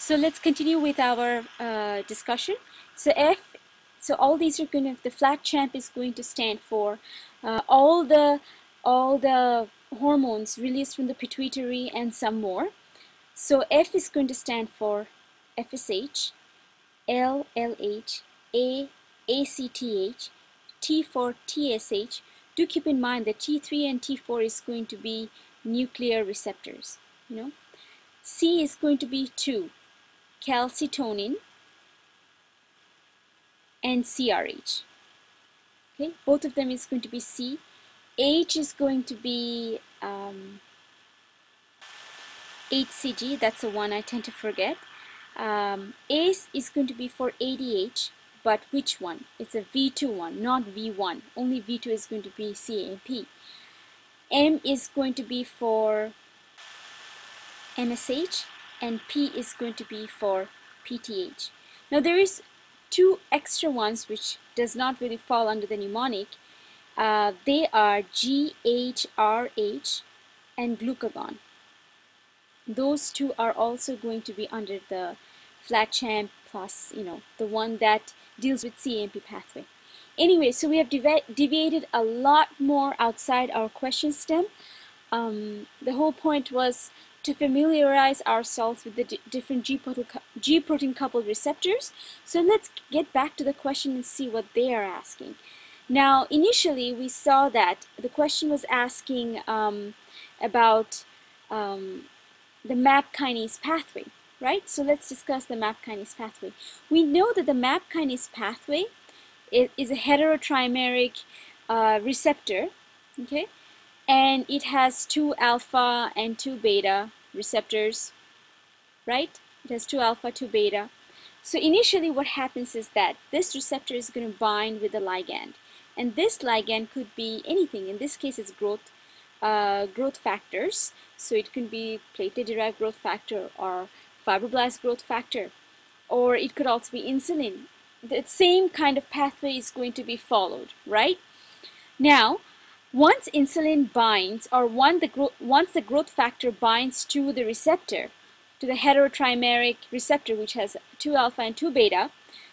So let's continue with our uh, discussion. So F, so all these are going to, the flat champ is going to stand for uh, all the all the hormones released from the pituitary and some more. So F is going to stand for FSH, L, LH, A, ACTH, T for TSH. Do keep in mind that T3 and T4 is going to be nuclear receptors, you know. C is going to be 2, calcitonin, and CRH. Okay, both of them is going to be C. H is going to be um, HCG, that's the one I tend to forget. Um, ACE is going to be for ADH, but which one? It's a V2 one, not V1. Only V2 is going to be CAMP. M is going to be for MSH and P is going to be for PTH. Now there is two extra ones which does not really fall under the mnemonic. Uh, they are GHRH and glucagon. Those two are also going to be under the flat champ plus, you know, the one that deals with CAMP pathway. Anyway, so we have devi deviated a lot more outside our question stem. Um, the whole point was to familiarize ourselves with the different G protein coupled receptors. So let's get back to the question and see what they are asking. Now, initially, we saw that the question was asking um, about um, the MAP kinase pathway, right? So let's discuss the MAP kinase pathway. We know that the MAP kinase pathway is a heterotrimeric uh, receptor, okay? And it has two alpha and two beta receptors right? It has two alpha two beta. So initially what happens is that this receptor is going to bind with the ligand. And this ligand could be anything. In this case it's growth uh, growth factors. So it can be platelet derived growth factor or fibroblast growth factor or it could also be insulin. The same kind of pathway is going to be followed right? Now once insulin binds, or the once the growth factor binds to the receptor, to the heterotrimeric receptor, which has two alpha and two beta,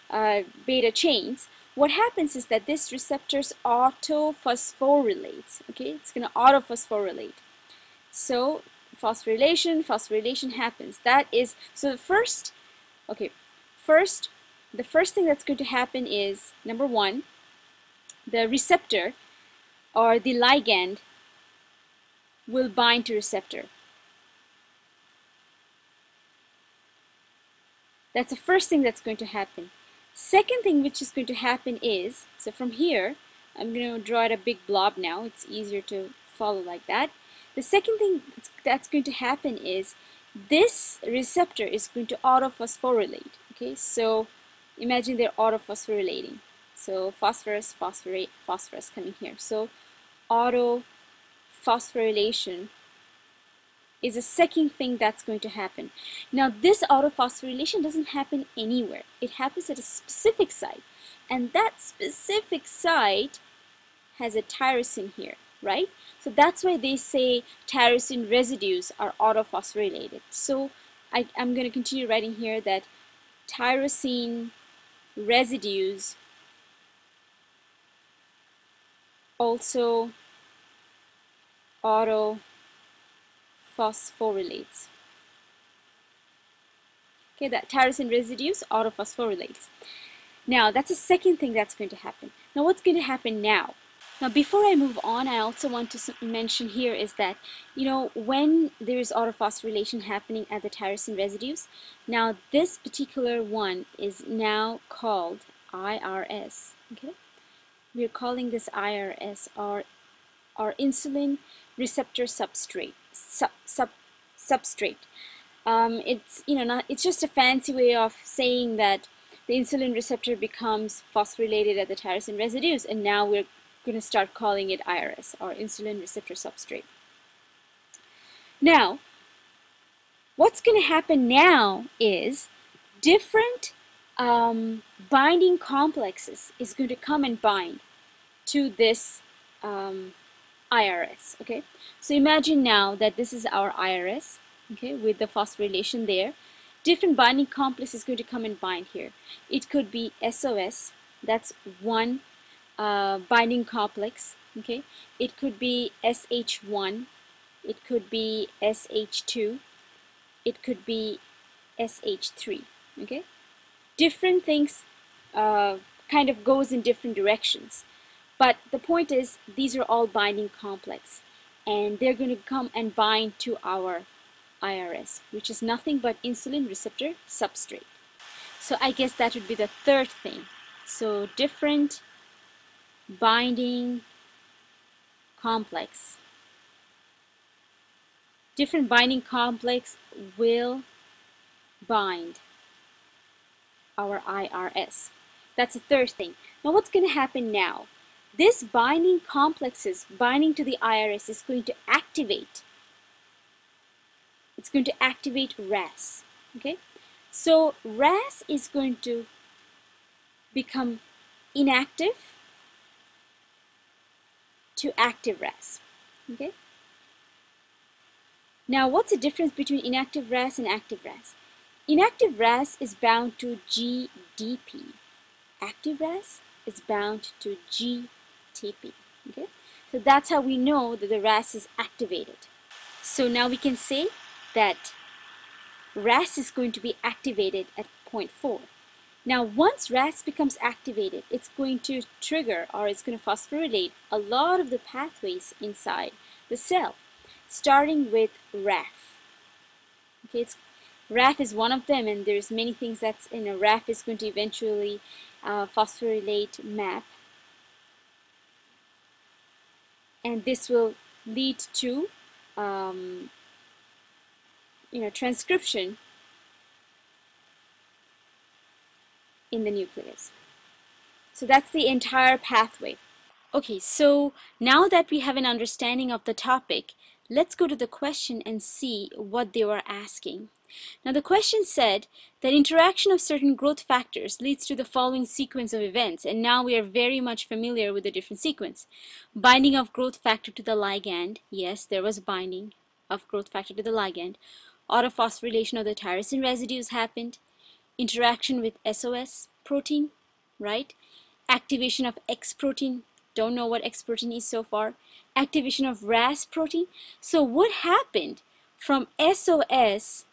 uh, beta chains, what happens is that this receptors autophosphorylates. Okay, it's going to autophosphorylate. So phosphorylation, phosphorylation happens. That is so. The first, okay, first, the first thing that's going to happen is number one, the receptor or the ligand will bind to receptor. That's the first thing that's going to happen. Second thing which is going to happen is, so from here, I'm going to draw it a big blob now. It's easier to follow like that. The second thing that's going to happen is this receptor is going to autophosphorylate. Okay, so imagine they're autophosphorylating. So phosphorus, phosphorate, phosphorus coming here. So autophosphorylation is the second thing that's going to happen. Now this autophosphorylation doesn't happen anywhere. It happens at a specific site and that specific site has a tyrosine here, right? So that's why they say tyrosine residues are autophosphorylated. So I, I'm going to continue writing here that tyrosine residues also autophosphorylates. Okay, that tyrosine residues autophosphorylates. Now, that's the second thing that's going to happen. Now, what's going to happen now? Now, before I move on, I also want to mention here is that, you know, when there is autophosphorylation happening at the tyrosine residues, now this particular one is now called IRS, okay? We're calling this IRS or, or insulin receptor substrate. Sub, sub, substrate. Um, it's you know not, it's just a fancy way of saying that the insulin receptor becomes phosphorylated at the tyrosine residues, and now we're going to start calling it IRS or insulin receptor substrate. Now, what's going to happen now is different um, binding complexes is going to come and bind to this um, IRS okay so imagine now that this is our IRS okay with the phosphorylation there different binding complex is going to come and bind here. It could be SOS, that's one uh, binding complex, okay? It could be SH1, it could be SH2, it could be SH3, okay? Different things uh, kind of goes in different directions. But the point is, these are all binding complex and they're going to come and bind to our IRS, which is nothing but insulin receptor substrate. So I guess that would be the third thing. So different binding complex. Different binding complex will bind our IRS. That's the third thing. Now what's going to happen now? This binding complexes binding to the IRS is going to activate it's going to activate RAS. Okay, so RAS is going to become inactive to active RAS. Okay. Now, what's the difference between inactive RAS and active RAS? Inactive RAS is bound to GDP. Active RAS is bound to Okay, so that's how we know that the RAS is activated. So now we can say that RAS is going to be activated at point 4. Now once RAS becomes activated, it's going to trigger or it's going to phosphorylate a lot of the pathways inside the cell, starting with RAF. Okay, it's, RAF is one of them and there's many things that's in a RAF is going to eventually uh, phosphorylate MAP. And this will lead to um, you know, transcription in the nucleus. So that's the entire pathway. Okay, so now that we have an understanding of the topic, let's go to the question and see what they were asking. Now the question said that interaction of certain growth factors leads to the following sequence of events and now we are very much familiar with the different sequence. Binding of growth factor to the ligand, yes there was binding of growth factor to the ligand autophosphorylation of the tyrosine residues happened, interaction with SOS protein, right? Activation of X protein, don't know what X protein is so far. Activation of RAS protein. So what happened from SOS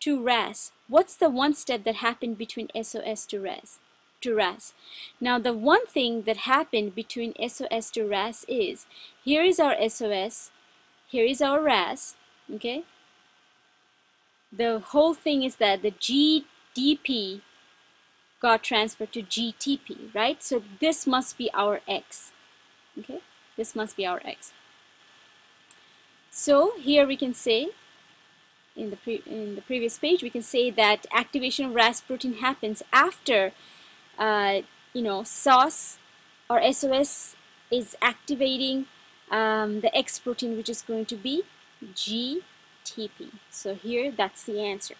to RAS? What's the one step that happened between SOS to RAS? To RAS. Now the one thing that happened between SOS to RAS is, here is our SOS, here is our RAS, okay? the whole thing is that the GDP got transferred to GTP, right? So this must be our X, okay? This must be our X. So here we can say, in the, in the previous page, we can say that activation of RAS protein happens after, uh, you know, SOS or SOS is activating um, the X protein, which is going to be GTP. So here, that's the answer.